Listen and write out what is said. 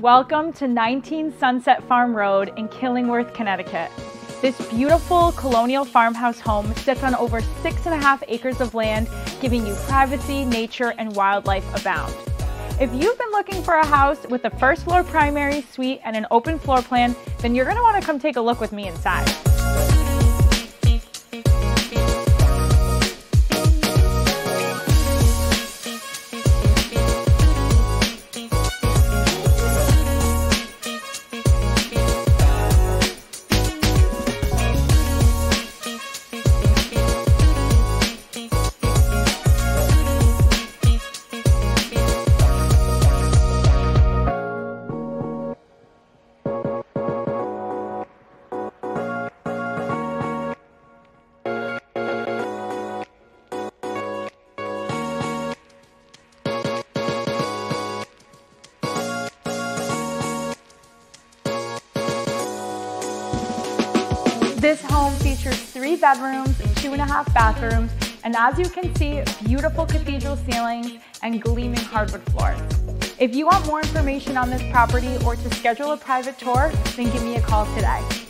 Welcome to 19 Sunset Farm Road in Killingworth, Connecticut. This beautiful colonial farmhouse home sits on over six and a half acres of land, giving you privacy, nature, and wildlife abound. If you've been looking for a house with a first floor primary suite and an open floor plan, then you're gonna wanna come take a look with me inside. This home features three bedrooms, two and a half bathrooms, and as you can see, beautiful cathedral ceilings and gleaming hardwood floors. If you want more information on this property or to schedule a private tour, then give me a call today.